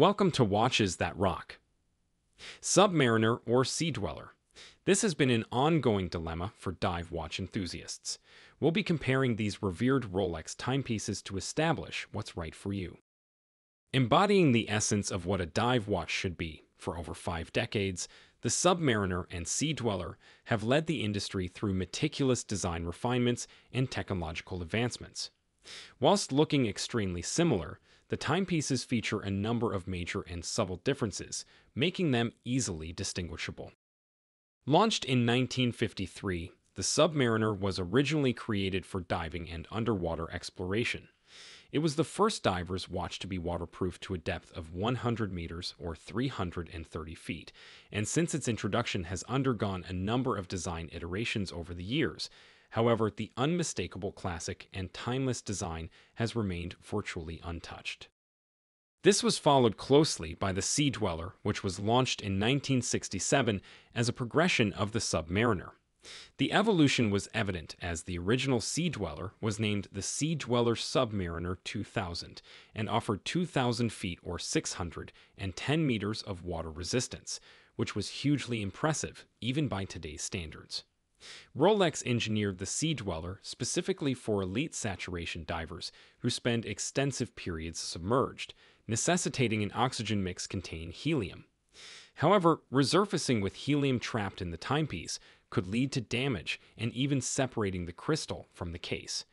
Welcome to Watches That Rock. Submariner or Sea Dweller. This has been an ongoing dilemma for dive watch enthusiasts. We'll be comparing these revered Rolex timepieces to establish what's right for you. Embodying the essence of what a dive watch should be for over five decades, the Submariner and Sea Dweller have led the industry through meticulous design refinements and technological advancements. Whilst looking extremely similar, the timepieces feature a number of major and subtle differences, making them easily distinguishable. Launched in 1953, the Submariner was originally created for diving and underwater exploration. It was the first diver's watch to be waterproof to a depth of 100 meters or 330 feet, and since its introduction has undergone a number of design iterations over the years. However, the unmistakable classic and timeless design has remained virtually untouched. This was followed closely by the Sea Dweller, which was launched in 1967 as a progression of the Submariner. The evolution was evident as the original Sea Dweller was named the Sea Dweller Submariner 2000 and offered 2,000 feet or 610 meters of water resistance, which was hugely impressive even by today's standards. Rolex engineered the Sea Dweller specifically for elite saturation divers who spend extensive periods submerged, necessitating an oxygen mix containing helium. However, resurfacing with helium trapped in the timepiece could lead to damage and even separating the crystal from the case.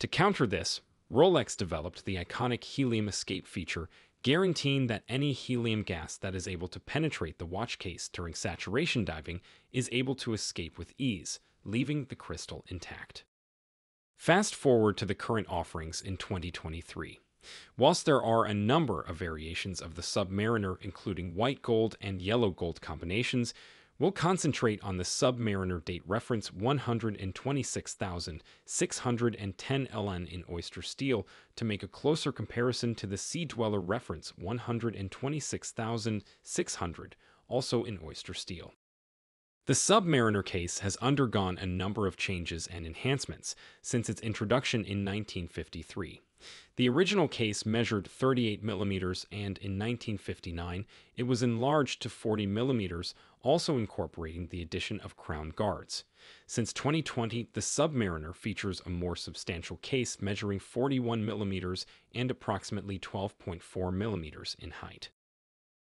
To counter this, Rolex developed the iconic helium escape feature, guaranteeing that any helium gas that is able to penetrate the watch case during saturation diving is able to escape with ease, leaving the crystal intact. Fast forward to the current offerings in 2023. Whilst there are a number of variations of the Submariner, including white gold and yellow gold combinations, We'll concentrate on the Submariner date reference 126,610 LN in oyster steel to make a closer comparison to the Sea Dweller reference 126,600, also in oyster steel. The Submariner case has undergone a number of changes and enhancements since its introduction in 1953. The original case measured 38 millimeters, and in 1959 it was enlarged to 40 millimeters, also incorporating the addition of crown guards. Since 2020, the Submariner features a more substantial case measuring 41 millimeters and approximately 12.4 millimeters in height.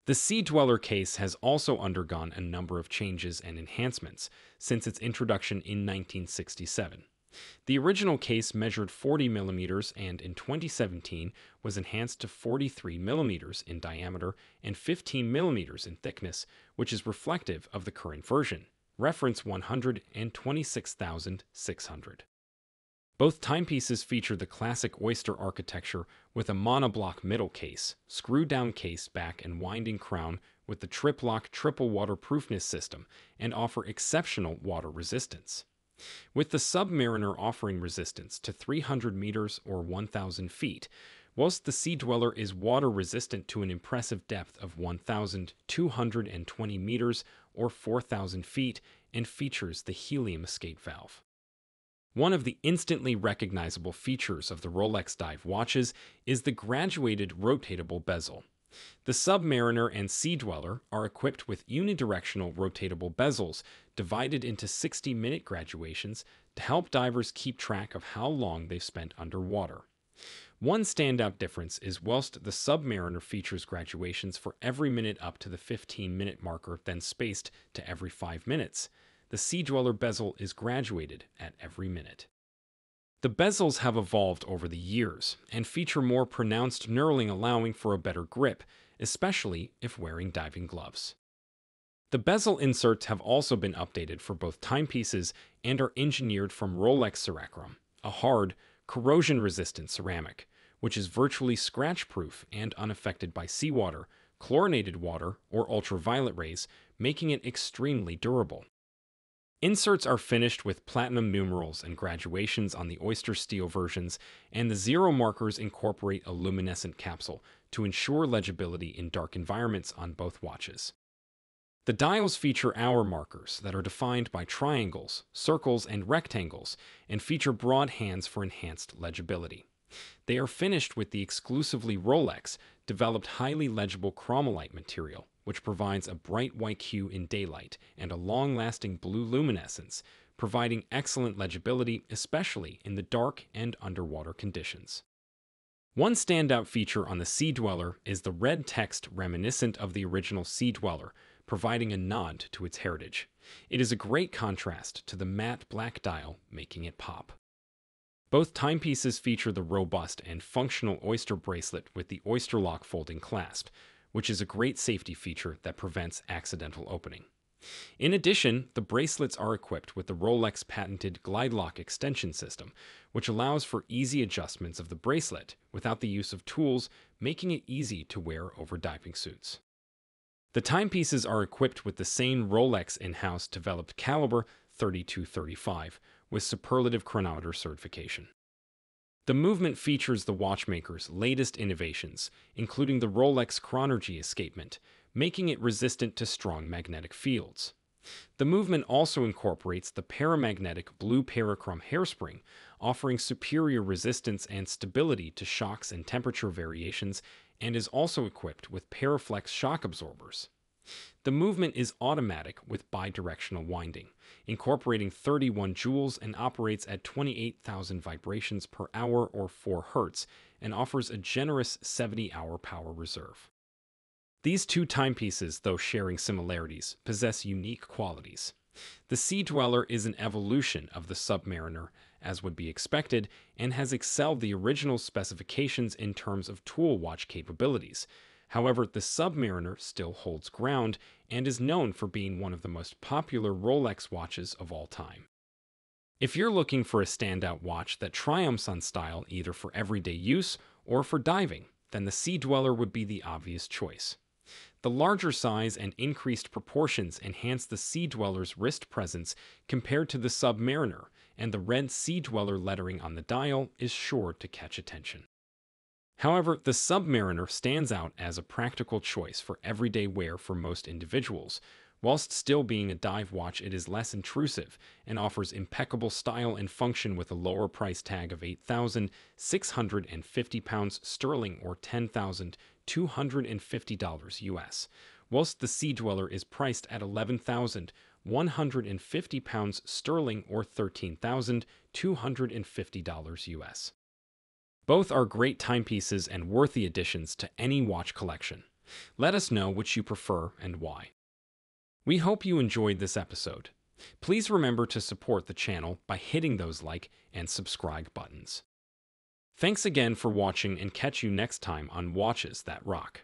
The Sea Dweller case has also undergone a number of changes and enhancements since its introduction in 1967. The original case measured 40 millimeters and in 2017 was enhanced to 43 millimeters in diameter and 15 millimeters in thickness, which is reflective of the current version, reference 126,600. Both timepieces feature the classic oyster architecture with a monoblock middle case, screw-down case back and winding crown with the trip-lock triple waterproofness system and offer exceptional water resistance. With the Submariner offering resistance to 300 meters or 1,000 feet, whilst the Sea Dweller is water resistant to an impressive depth of 1,220 meters or 4,000 feet and features the helium escape valve. One of the instantly recognizable features of the Rolex dive watches is the graduated rotatable bezel. The Submariner and Sea Dweller are equipped with unidirectional rotatable bezels divided into 60 minute graduations to help divers keep track of how long they've spent underwater. One standout difference is whilst the Submariner features graduations for every minute up to the 15 minute marker, then spaced to every 5 minutes, the Sea Dweller bezel is graduated at every minute. The bezels have evolved over the years and feature more pronounced knurling allowing for a better grip, especially if wearing diving gloves. The bezel inserts have also been updated for both timepieces and are engineered from Rolex Cerachrom, a hard, corrosion-resistant ceramic, which is virtually scratch-proof and unaffected by seawater, chlorinated water, or ultraviolet rays, making it extremely durable. Inserts are finished with platinum numerals and graduations on the oyster steel versions, and the zero markers incorporate a luminescent capsule to ensure legibility in dark environments on both watches. The dials feature hour markers that are defined by triangles, circles, and rectangles, and feature broad hands for enhanced legibility. They are finished with the exclusively Rolex developed highly legible Chromalight material, which provides a bright white hue in daylight and a long-lasting blue luminescence, providing excellent legibility, especially in the dark and underwater conditions. One standout feature on the Sea Dweller is the red text reminiscent of the original Sea Dweller, providing a nod to its heritage. It is a great contrast to the matte black dial, making it pop. Both timepieces feature the robust and functional Oyster bracelet with the Oyster Lock folding clasp, which is a great safety feature that prevents accidental opening. In addition, the bracelets are equipped with the Rolex patented Glide Lock extension system, which allows for easy adjustments of the bracelet without the use of tools, making it easy to wear over diving suits. The timepieces are equipped with the same Rolex in-house developed caliber 3235 with superlative chronometer certification. The movement features the watchmaker's latest innovations, including the Rolex Chronergy escapement, making it resistant to strong magnetic fields. The movement also incorporates the paramagnetic blue parachrom hairspring, offering superior resistance and stability to shocks and temperature variations, and is also equipped with Paraflex shock absorbers. The movement is automatic with bidirectional winding, incorporating 31 jewels and operates at 28,000 vibrations per hour or 4 Hz, and offers a generous 70 hour power reserve. These two timepieces, though sharing similarities, possess unique qualities. The Sea Dweller is an evolution of the Submariner, as would be expected, and has excelled the original specifications in terms of tool watch capabilities. However, the Submariner still holds ground and is known for being one of the most popular Rolex watches of all time. If you're looking for a standout watch that triumphs on style either for everyday use or for diving, then the Sea Dweller would be the obvious choice. The larger size and increased proportions enhance the Sea Dweller's wrist presence compared to the Submariner, and the red Sea Dweller lettering on the dial is sure to catch attention. However, the Submariner stands out as a practical choice for everyday wear for most individuals. Whilst still being a dive watch, it is less intrusive and offers impeccable style and function with a lower price tag of 8,650 pounds sterling or 10,250 dollars US, whilst the Sea Dweller is priced at 11,150 pounds sterling or 13,250 dollars US. Both are great timepieces and worthy additions to any watch collection. Let us know which you prefer and why. We hope you enjoyed this episode. Please remember to support the channel by hitting those like and subscribe buttons. Thanks again for watching and catch you next time on Watches That Rock.